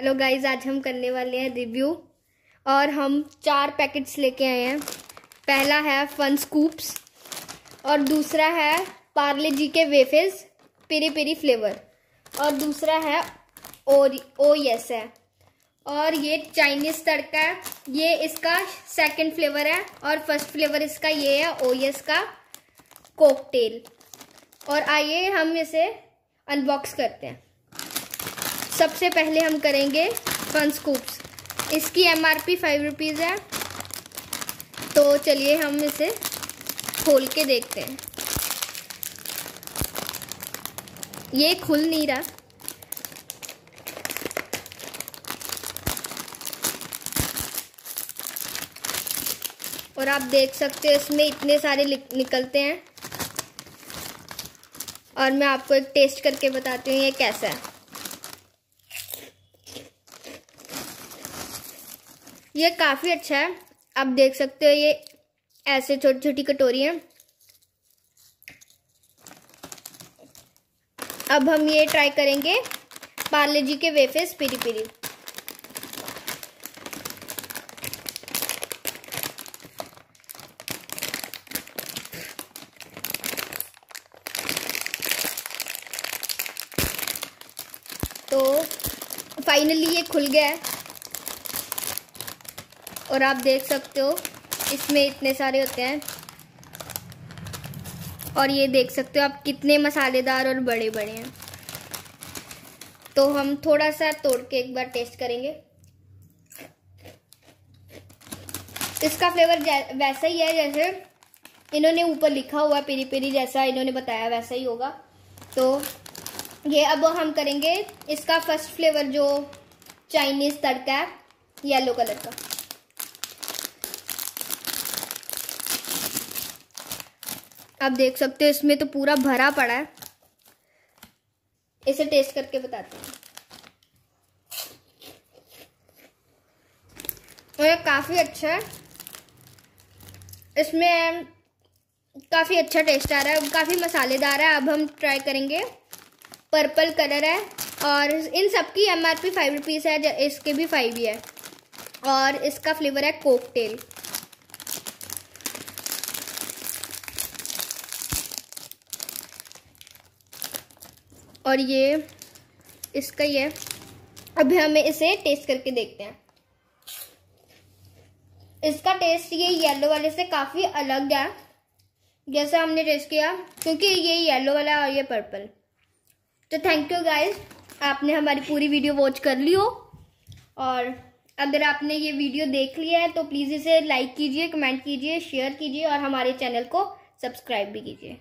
Hello guys आज हम करने वाले हैं रिव्यू और हम चार पैकेट्स लेके आए हैं। पहला है फन स्कूप्स और दूसरा है पार्ले जी के वेफेज पेरी पेरी फ्लेवर और दूसरा है और ओ यस है। और ये चाइनीज़ तड़का है। ये इसका सेकंड फ्लेवर है और फ़र्स्ट फ्लेवर इसका ये है ओ यस का कोकटेल और आइए हम इसे अनबॉक्स करते हैं। सबसे पहले हम करेंगे फन स्कूप्स इसकी M R P five rupees है। तो चलिए हम इसे खोल के देखते हैं। ये खुल नहीं रहा। और आप देख सकते हो इसमें इतने सारे निकलते हैं। और मैं आपको एक टेस्ट करके बताती हूँ ये कैसा है। ये काफ़ी अच्छा है। आप देख सकते हो ये ऐसे छोटी छोटी कटोरी हैं। अब हम ये ट्राई करेंगे पार्ले जी के वेफेस पिरी पिरी। तो फाइनली ये खुल गया है। और आप देख सकते हो, इसमें इतने सारे होते हैं। और ये देख सकते हो आप कितने मसालेदार और बड़े बड़े हैं। तो हम थोड़ा सा तोड़ के एक बार टेस्ट करेंगे। इसका फ्लेवर वैसा ही है जैसे इन्होंने ऊपर लिखा हुआ पेरी पेरी जैसा इन्होंने बताया, वैसा ही होगा। तो ये अब हम करेंगे, इसका फ़र्स्ट फ्लेवर जो चाइनीज़ तड़का है येलो कलर का। आप देख सकते हो, इसमें तो पूरा भरा पड़ा है। इसे टेस्ट करके बताते हैं। और ये काफ़ी अच्छा है। इसमें काफ़ी अच्छा टेस्ट आ रहा है, काफ़ी मसालेदार है। अब हम ट्राई करेंगे। पर्पल कलर है और इन सब की M R P five rupees है इसके भी फाइव ही है। और इसका फ्लेवर है कोकटेल और ये इसका ये अभी हमें इसे टेस्ट करके देखते हैं। इसका टेस्ट ये येलो वाले से काफ़ी अलग है। जैसे हमने टेस्ट किया, क्योंकि ये येलो वाला और ये पर्पल तो थैंक यू गाइस आपने हमारी पूरी वीडियो वॉच कर ली हो। और अगर आपने ये वीडियो देख लिया है तो प्लीज़ इसे लाइक कीजिए कमेंट कीजिए शेयर कीजिए और हमारे चैनल को सब्सक्राइब भी कीजिए।